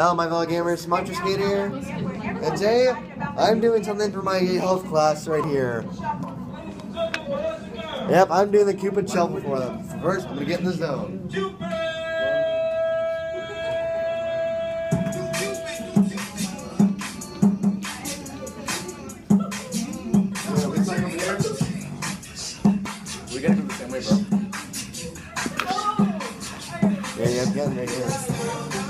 Hello, my fellow gamers. Macho Skater here. And today, I'm doing something for my health class right here. Yep, I'm doing the Cupid Shuffle for them. First, I'm gonna get in the zone. We gotta go the same way, bro. There you go, right here.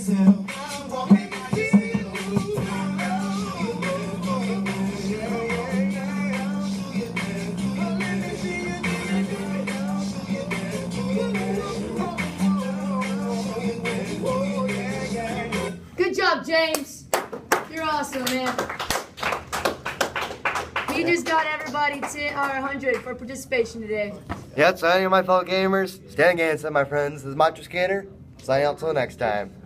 Good job, James. You're awesome, man. He just got everybody to our 100 for participation today. Yep, of my fellow gamers, stand against it, my friends. This is Macho Skater. Signing out till next time.